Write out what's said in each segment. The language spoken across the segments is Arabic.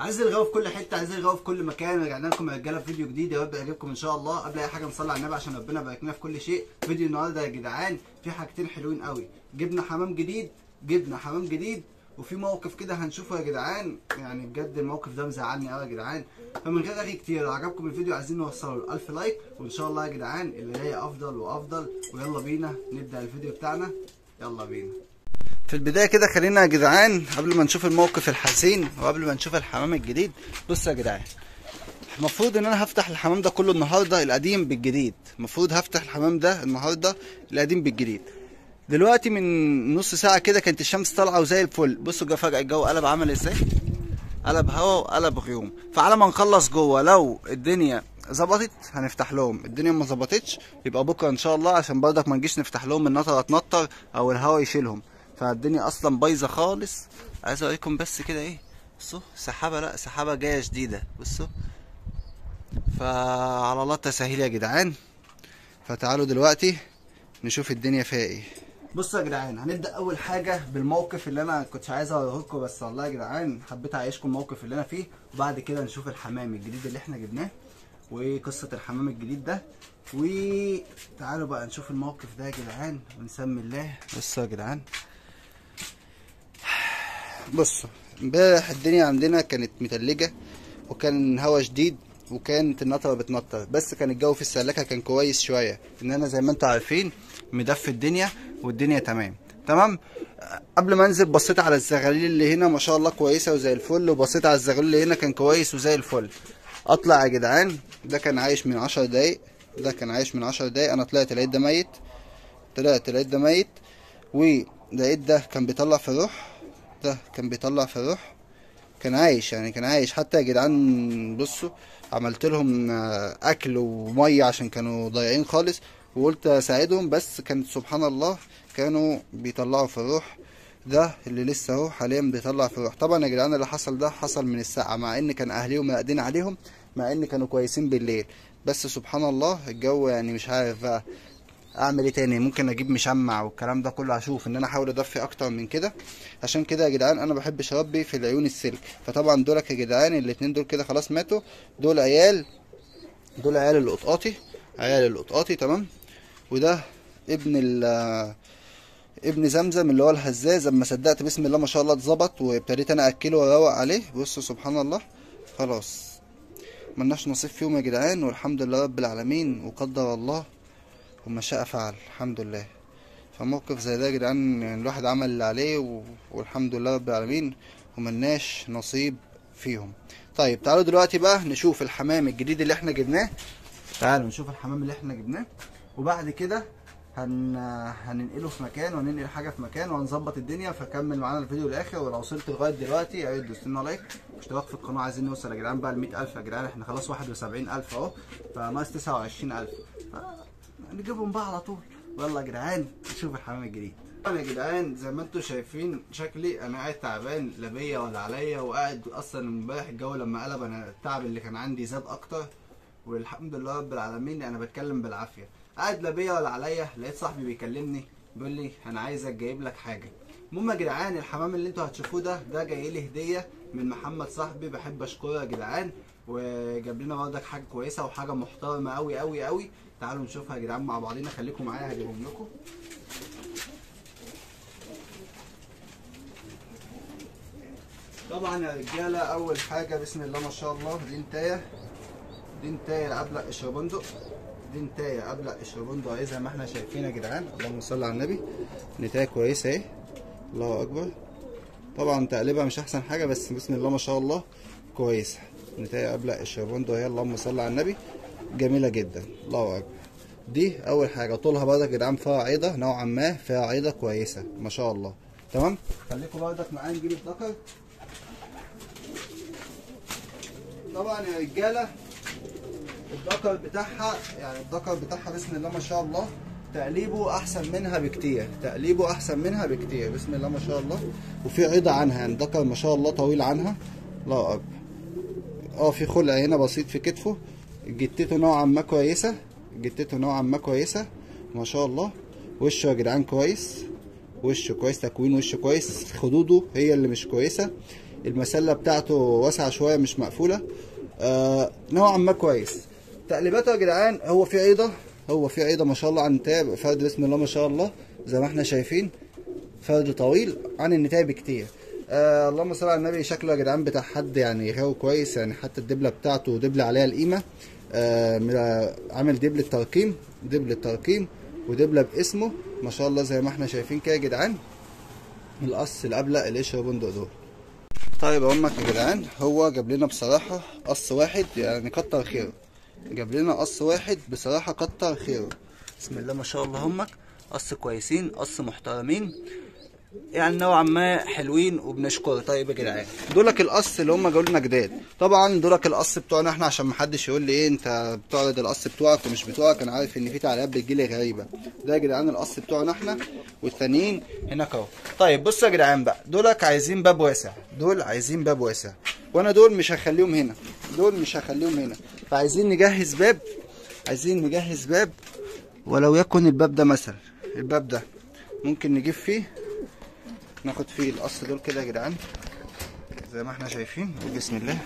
عايز الغاوي في كل حتة عايز الغاوي في كل مكان. رجعنا لكم يا رجالة في فيديو جديد يا رب يعجبكم إن شاء الله. قبل أي حاجة نصلي على النبي عشان ربنا يبارك لنا في كل شيء. فيديو النهارده يا جدعان في حاجتين حلوين قوي. جبنا حمام جديد جبنا حمام جديد وفي موقف كده هنشوفه يا جدعان. يعني بجد الموقف ده مزعلني قوي يا جدعان. فمن غير رغي كتير لو عجبكم الفيديو عايزين نوصله ل 1000 لايك وإن شاء الله يا جدعان اللي جاي أفضل وأفضل. ويلا بينا نبدأ الفيديو بتاعنا. يلا بينا. في البداية كده خلينا يا جدعان قبل ما نشوف الموقف الحزين وقبل ما نشوف الحمام الجديد بصوا يا جدعان. المفروض إن أنا هفتح الحمام ده كله النهارده القديم بالجديد. المفروض هفتح الحمام ده النهارده القديم بالجديد. دلوقتي من نص ساعة كده كانت الشمس طالعة وزي الفل. بصوا جا فجأة الجو قلب عمل إزاي؟ قلب هوا وقلب غيوم. فعلى ما نخلص جوه لو الدنيا ظبطت هنفتح لهم. الدنيا ما ظبطتش يبقى بكرة إن شاء الله عشان برضك ما نجيش نفتح لهم النطره تنطر أو الهوا يشيلهم. فالدنيا أصلا بايظة خالص. عايز اوريكم بس كده إيه بصوا سحابة لا سحابة جاية شديده بصوا. فعلى الله التسهيل يا جدعان. فتعالوا دلوقتي نشوف الدنيا فيها إيه. بصوا يا جدعان هنبدأ أول حاجة بالموقف اللي أنا كنتش عايز اوريه لكم بس والله يا جدعان حبيت أعيشكم الموقف اللي أنا فيه. وبعد كده نشوف الحمام الجديد اللي إحنا جبناه وقصة الحمام الجديد ده. وتعالوا بقى نشوف الموقف ده يا جدعان ونسمي الله. بصوا يا جدعان بصوا امبارح الدنيا عندنا كانت متلجة وكان هوا شديد وكانت النطره بتنطر بس كان الجو في السلاكه كان كويس شوية. إن أنا زي ما أنتم عارفين مدفي الدنيا والدنيا تمام. تمام؟ قبل ما أنزل بصيت على الزغاليل اللي هنا ما شاء الله كويسة وزي الفل. وبصيت على الزغلول اللي هنا كان كويس وزي الفل. أطلع يا جدعان ده كان عايش من عشر دقايق. ده كان عايش من عشر دقايق. أنا طلعت لقيت ده ميت. طلعت لقيت ده ميت. ولقيت ده كان بيطلع في الروح. ده كان بيطلع في الروح كان عايش يعني كان عايش. حتى يا جدعان بصوا عملت لهم أكل وميه عشان كانوا ضايعين خالص وقلت أساعدهم بس كانت سبحان الله كانوا بيطلعوا في الروح ده اللي لسه اهو حاليا بيطلع في الروح طبعا يا جدعان اللي حصل ده حصل من الساعة مع إن كان اهليهم راقدين عليهم مع إن كانوا كويسين بالليل. بس سبحان الله الجو يعني مش عارف بقى. أعمل إيه تاني؟ ممكن أجيب مشمع والكلام ده كله هشوف إن أنا أحاول ادفي أكتر من كده. عشان كده يا جدعان أنا بحبش اربي في العيون السلك. فطبعا دولك يا جدعان الاتنين دول كده خلاص ماتوا. دول عيال دول عيال القطاطي عيال القطاطي تمام؟ وده ابن ال ابن زمزم اللي هو الهزاز. أما صدقت بسم الله ما شاء الله اتظبط وابتديت أنا أكله وأروق عليه. بصوا سبحان الله. خلاص. ملناش نصيب فيهم يا جدعان والحمد لله رب العالمين وقدر الله. وما شاء فعل الحمد لله. فموقف زي ده يا جدعان يعني الواحد عمل اللي عليه. والحمد لله رب العالمين وملناش نصيب فيهم. طيب تعالوا دلوقتي بقى نشوف الحمام الجديد اللي إحنا جبناه. تعالوا نشوف الحمام اللي إحنا جبناه. وبعد كده هن... هننقله في مكان وننقل حاجة في مكان وهنظبط الدنيا. فكمل معانا الفيديو للآخر ولو وصلت لغاية دلوقتي يا ريت تدوس لنا لايك واشتراك في القناة. عايزين نوصل يا جدعان بقى ل 100000 يا جدعان إحنا خلاص 71000 أهو فناقص 29000 نجيبهم بقى على طول. يلا يا جدعان نشوف الحمام الجديد. طبعا يا جدعان زي ما أنتم شايفين شكلي أنا قاعد تعبان لا بيا ولا عليا وقاعد أصلا امبارح الجو لما قلب أنا التعب اللي كان عندي زاد أكتر. والحمد لله رب العالمين أنا بتكلم بالعافية. قاعد لا بيا ولا عليا لقيت صاحبي بيكلمني بيقول لي أنا عايزك جايب لك حاجة. المهم يا جدعان الحمام اللي أنتوا هتشوفوه ده ده جاي لي هدية من محمد صاحبي بحب اشكره يا جدعان. وجاب لنا برضك حاجة كويسة وحاجة محترمة قوي قوي قوي تعالوا نشوفها يا جدعان مع بعضينا خليكم معايا هجيبهم لكم. طبعا يا رجالة أول حاجة بسم الله ما شاء الله دي نتاية دي نتاية ابلق قشر بندق دي نتاية ابلق قشر بندق اهي زي ما إحنا شايفين يا جدعان. اللهم صل على النبي. نتاية كويسة أهي. الله أكبر. طبعا تقليبها مش أحسن حاجة بس بسم الله ما شاء الله كويسة. نتاية ابلق قشر بندق أهي. اللهم صل على النبي. جميلة جدا. الله أكبر. دي أول حاجة. طولها برضك يا جدعان فيها عيضه نوعا ما فيها عيضه كويسة. ما شاء الله. تمام؟ خليكم برضك معايا نجيب الذكر طبعا يا رجالة الذكر بتاعها يعني الذكر بتاعها بسم الله ما شاء الله تقليبه أحسن منها بكتير. تقليبه أحسن منها بكتير. بسم الله ما شاء الله. وفي عيضه عنها يعني الذكر ما شاء الله طويل عنها. الله أكبر. آه في خلع هنا بسيط في كتفه. جتته نوعا ما كويسة جتته نوعا ما كويسة ما شاء الله. وشه يا جدعان كويس وشه كويس تكوين وشه كويس خدوده هي اللي مش كويسة. المسلة بتاعته واسعة شوية مش مقفولة. آه نوعا ما كويس. تقليباته يا جدعان هو في عيضه هو في عيضه ما شاء الله عن النتايه فرد بسم الله ما شاء الله زي ما إحنا شايفين. فرد طويل عن النتايه بكتير. آه اللهم صل على النبي. شكله يا جدعان بتاع حد يعني غاوي كويس يعني حتى الدبلة بتاعته دبله عليها القيمة. عامل دبله ترقيم دبله ترقيم ودبلة باسمه ما شاء الله زي ما إحنا شايفين كده يا جدعان. القص الابلق القشر بندق دول طيب أمك يا جدعان هو جاب لنا بصراحة قص واحد يعني كتر خيره. جاب لنا قص واحد بصراحة كتر خيره. بسم الله ما شاء الله همك قص كويسين قص محترمين. يعني نوعا ما حلوين وبنشكر طيب يا جدعان دولك القص اللي هم جابوا لنا جداد. طبعا دولك القص بتوعنا إحنا عشان محدش يقول لي إيه أنت بتعرض القص بتوعك ومش بتوعك. أنا عارف إن في تعليقات بتجيلي غريبة. ده يا جدعان القص بتوعنا إحنا والتانيين هناك أهو. طيب بصوا يا جدعان بقى دولك عايزين باب واسع. دول عايزين باب واسع. وأنا دول مش هخليهم هنا. دول مش هخليهم هنا. فعايزين نجهز باب. عايزين نجهز باب. ولو يكن الباب ده مثلا. الباب ده ممكن نجيب فيه ناخد فيه القص دول كده يا جدعان زي ما إحنا شايفين. بسم الله.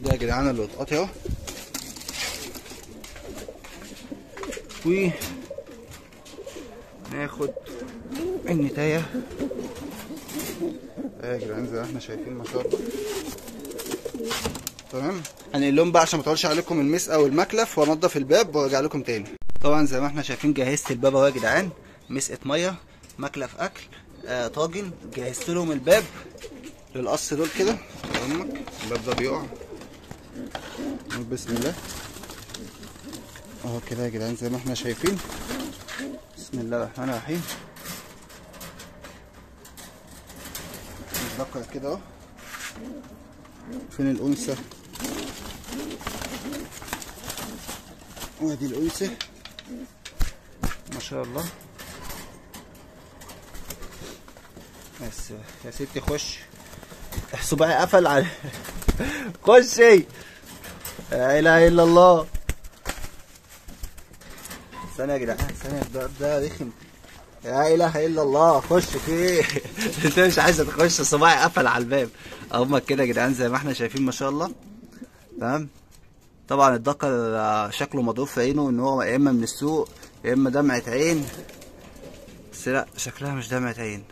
ده يا جدعان اللي اتقطع اهو. و ناخد النتاية. اهي يا جدعان زي ما إحنا شايفين ما شاء الله. تمام؟ هنقل لهم بقى عشان ما اطولش عليكم المسقه والمكلف وانضف الباب وارجع لكم تاني. طبعا زي ما إحنا شايفين جهزت الباب اهو يا جدعان. مسقة مية. مكلف أكل. آه طاجن. جهزت لهم الباب للقص دول كده. أمك. الباب ده بيقع. بسم الله. أهو كده يا جدعان زي ما إحنا شايفين. بسم الله الرحمن الرحيم. نتذكر كده أهو. فين الأنثى؟ وادي الأنثى. ما شاء الله. بس يا ستي خش. صباعي قفل على خشي لا إله إلا الله. ثانية يا جدعان ثانية ده ده رخم. لا إله إلا الله خش في إيه أنت مش عايزة تخش صباعي قفل على الباب. أمك كده يا جدعان زي ما إحنا شايفين ما شاء الله. تمام؟ طبعا الدكر شكله مضروب في عينه إن هو يا إما من السوق يا إما دمعة عين. بس لا شكلها مش دمعة عين.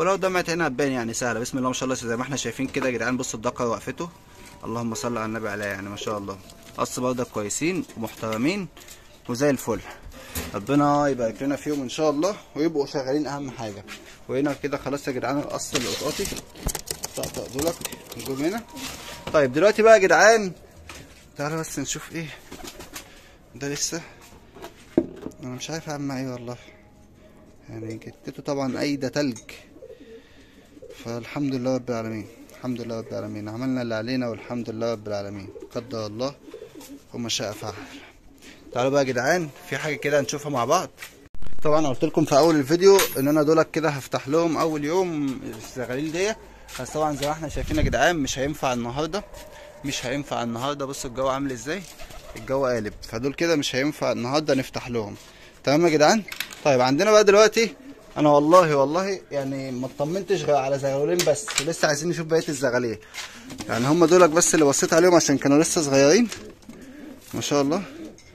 ولو دمعة عين هتبان يعني سهلة. بسم الله ما شاء الله زي ما إحنا شايفين كده يا جدعان بصوا الدكر وقفته اللهم صل على النبي عليه يعني ما شاء الله. قص برضك كويسين ومحترمين وزي الفل. ربنا يبارك لنا فيهم إن شاء الله ويبقوا شغالين أهم حاجة. وهنا كده خلاص يا جدعان القص القطاطي طقطق دولك نجوم هنا. طيب دلوقتي بقى يا جدعان تعالوا بس نشوف إيه. ده لسه. أنا مش عارف أعمل إيه والله. يعني جدته طبعا أي ده تلج. فالحمد لله رب العالمين. الحمد لله رب العالمين. عملنا اللي علينا والحمد لله رب العالمين. قدر الله وما شاء فعل. تعالوا بقى يا جدعان في حاجة كده هنشوفها مع بعض. طبعا قلت لكم في أول الفيديو إن أنا دولك كده هفتح لهم أول يوم الزغاليل دي. بس طبعا زي ما إحنا شايفين يا جدعان مش هينفع النهارده. مش هينفع النهارده. بصوا الجو عامل إزاي. الجو قالب. فدول كده مش هينفع النهارده نفتح لهم. تمام يا جدعان؟ طيب عندنا بقى دلوقتي أنا والله والله يعني ما اطمنتش غير على زغلولين بس ولسه عايزين نشوف بقية الزغاليل يعني هم دولك بس اللي بصيت عليهم عشان كانوا لسه صغيرين. ما شاء الله.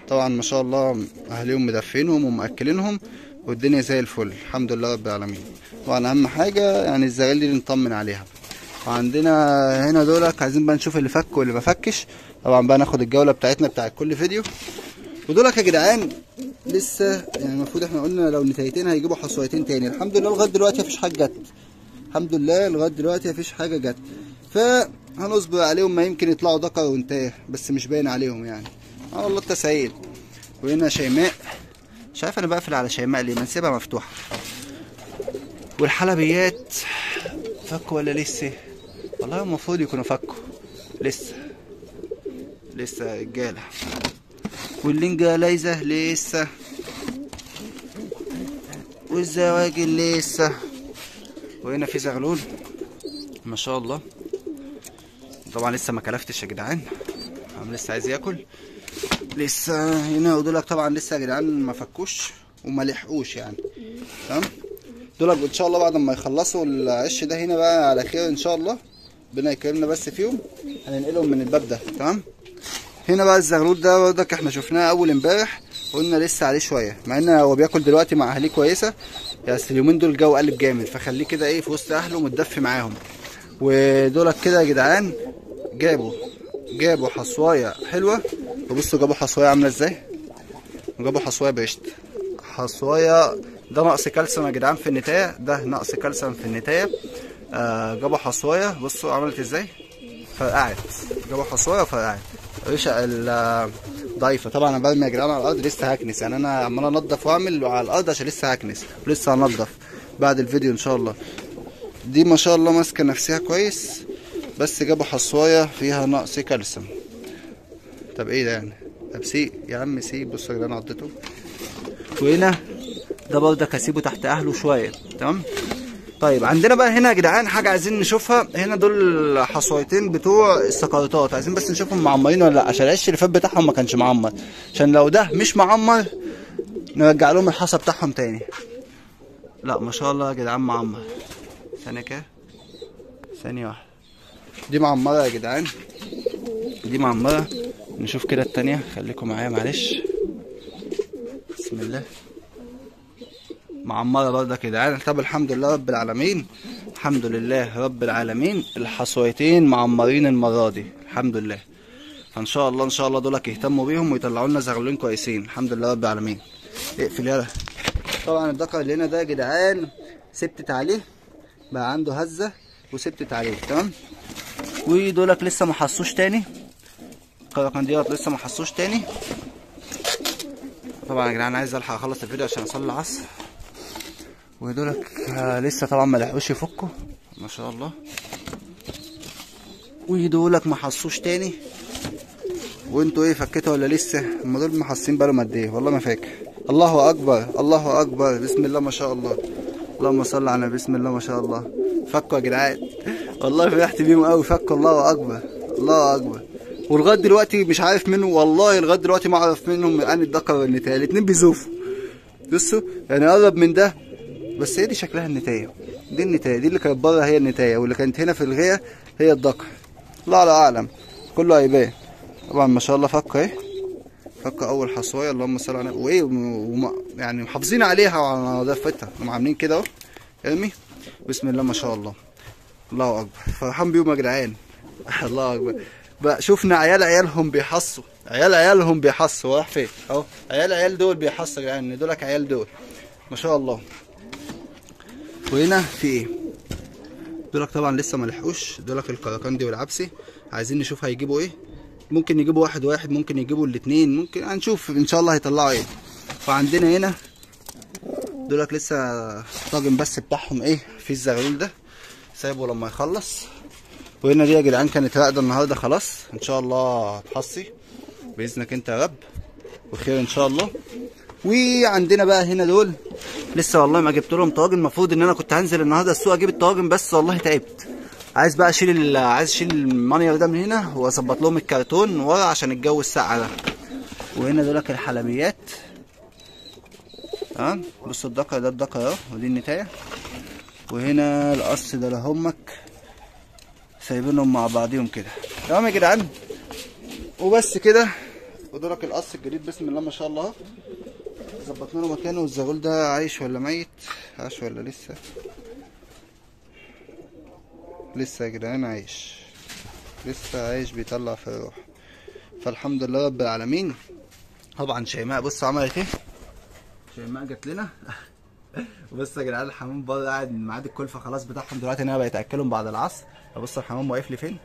طبعا ما شاء الله اهاليهم مدفينهم ومأكلينهم والدنيا زي الفل. الحمد لله رب العالمين. طبعا أهم حاجة يعني الزغاليل دي نطمن عليها. وعندنا هنا دولك عايزين بقى نشوف اللي فك واللي ما فكش. طبعا بقى ناخد الجولة بتاعتنا بتاعت كل فيديو. ودولك يا جدعان لسه يعني المفروض إحنا قلنا لو نتايتين هيجيبوا حصويتين تاني. الحمد لله لغاية دلوقتي مفيش حاجة جت. الحمد لله لغاية دلوقتي مفيش حاجة جت. فهنصبر عليهم ما يمكن يطلعوا ذكر وانتهى بس مش باين عليهم يعني. آه والله التسعيد وهنا شيماء. مش عارف أنا بقفل على شيماء ليه ما نسيبها مفتوحة. والحلبيات فكوا ولا لسه؟ والله المفروض يكونوا فكوا. لسه. لسه رجاله واللينجا ليزة لسه. والزواجل لسه. وهنا في زغلول. ما شاء الله. طبعا لسه ما كلفتش يا جدعان. عم لسه عايز ياكل. لسه هنا ودولك طبعا لسه يا جدعان ما فكوش وما لحقوش يعني. تمام؟ دول إن شاء الله بعد ما يخلصوا العش ده هنا بقى على خير إن شاء الله. ربنا يكرمنا بس فيهم. هننقلهم من الباب ده. تمام؟ هنا بقى الزغلول ده برضك إحنا شفناه أول امبارح قلنا لسه عليه شوية مع إن هو بياكل دلوقتي مع أهاليه كويسة. بس اليومين دول الجو قلب جامد فخليه كده إيه في وسط أهله متدفي معاهم. ودولك كده يا جدعان جابوا جابوا حصواية حلوة. وبصوا جابوا حصواية عاملة إزاي؟ جابوا حصواية بقشط حصواية ده نقص كالسيوم يا جدعان في النتاية ده نقص كالسيوم في النتاية. آه جابوا حصواية بصوا عملت إزاي؟ فرقعت. جابوا حصواية وفرقعت. ال- ضعيفه طبعا أنا برمي يا جدعان على الأرض لسه هكنس. يعني أنا عمال انضف وأعمل على الأرض عشان لسه هكنس. ولسه هنضف بعد الفيديو إن شاء الله. دي ما شاء الله ماسكة نفسها كويس بس جابوا حصواية فيها نقص كالسيوم. طب إيه ده يعني؟ طب سيب يا عم سيب بصوا يا جدعان عضته وهنا ده برضك هسيبه تحت أهله شوية. تمام؟ طيب عندنا بقى هنا يا جدعان حاجة عايزين نشوفها. هنا دول حصويتين بتوع السكرتات عايزين بس نشوفهم معمرين ولا لأ؟ عشان العش اللي فات بتاعهم ما كانش معمر. عشان لو ده مش معمر نرجع لهم الحصى بتاعهم تاني. لأ ما شاء الله يا جدعان معمر. ثانية كده. ثانية واحدة. دي معمرة يا جدعان. دي معمرة. نشوف كده التانية. خليكم معايا معلش. بسم الله. معمرة برضك يا جدعان طب الحمد لله رب العالمين. الحمد لله رب العالمين. الحصويتين معمرين المرة دي. الحمد لله. فإن شاء الله إن شاء الله دولك يهتموا بيهم ويطلعوا لنا زغلولين كويسين. الحمد لله رب العالمين. اقفل يلا. طبعا الدكر اللي هنا ده يا جدعان سبتت عليه بقى عنده هزة وسبتت عليه تمام؟ ودولك لسه ما حصوش تاني. القراقنديات لسه ما حصوش تاني. طبعا يا جدعان عايز ألحق أخلص الفيديو عشان أصلي العصر. ودولك آه، لسه طبعا ما لحقوش يفكوا. ما شاء الله. ودولك ما حصوش تاني. وانتوا إيه فكيتوا ولا لسه؟ هم دول محصين بقالهم قد إيه؟ والله ما فاكر. الله أكبر الله أكبر. بسم الله ما شاء الله. اللهم صل على بسم الله ما شاء الله. فكوا يا جدعان. والله فرحت بيهم قوي فكوا الله أكبر الله أكبر. ولغاية دلوقتي مش عارف منه والله لغاية دلوقتي ما أعرف منهم عن الدكر والنتايه الاتنين بيزوفوا. بصوا يعني قرب من ده بس هي دي شكلها النتاية. دي النتاية دي اللي كانت بره هي النتاية واللي كانت هنا في الغيه هي الدكر. الله لا أعلم. كله هيبان. طبعا ما شاء الله فك أهي. فك أول حصواية اللهم صل على وإيه وم- يعني محافظين عليها وعلى نظافتها هم عاملين كده أهو. ارمي بسم الله ما شاء الله. الله أكبر. فرحان بيهم يا جدعان. الله أكبر. بقى شفنا عيال عيالهم بيحصوا. عيال عيالهم بيحصوا. راح فين؟ أهو. عيال عيال دول بيحصوا يا جدعان. دولك عيال دول. ما شاء الله. وهنا في إيه؟ دولك طبعا لسه ما لحقوش دولك الكراكندي والعبسي. عايزين نشوف هيجيبوا إيه. ممكن يجيبوا واحد واحد ممكن يجيبوا الاتنين ممكن هنشوف إن شاء الله هيطلعوا إيه. وعندنا هنا دولك لسه طاجن بس بتاعهم إيه في الزغلول ده. سايبه لما يخلص. وهنا دي يا جدعان كانت راقدة النهارده خلاص. إن شاء الله هتحصي. بإذنك أنت يا رب. وخير إن شاء الله. وعندنا بقى هنا دول. لسه والله ما جبت لهم طواجن المفروض إن أنا كنت هنزل النهارده السوق أجيب الطواجن بس والله تعبت. عايز بقى أشيل عايز أشيل المانيال ده من هنا وأظبط لهم الكرتون ورا عشان الجو الساقع ده. وهنا دولك الحلبيات تمام؟ بصوا الدكر ده الدكر أهو ودي النتاية. وهنا القص ده لهمك. سايبينهم مع بعضيهم كده. تمام يا جدعان؟ وبس كده. ودولك القص الجديد بسم الله ما شاء الله. ظبطنا له مكانه والزغول ده عايش ولا ميت؟ عاش ولا لسه؟ لسه يا جدعان عايش. لسه عايش بيطلع في الروح فالحمد لله رب العالمين. طبعا شيماء بص عملت إيه؟ شيماء جت لنا. بص يا جدعان الحمام بره قاعد ميعاد الكلفة خلاص بتاعهم. دلوقتي إن أنا بقيت أكلهم بعد العصر. بص الحمام واقف لي فين؟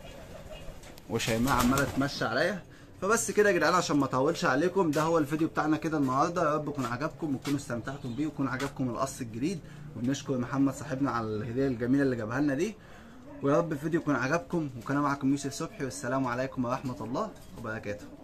وشيماء عمالة تمشي عليا. فبس كده يا جدعان عشان ما اطولش عليكم ده هو الفيديو بتاعنا كده النهارده. يا رب يكون عجبكم وتكونوا استمتعتم بيه ويكون عجبكم القص الجديد. وبنشكر محمد صاحبنا على الهدية الجميلة اللي جابها لنا دي. ويا رب الفيديو يكون عجبكم. وكان معكم يوسف صبحي والسلام عليكم ورحمة الله وبركاته.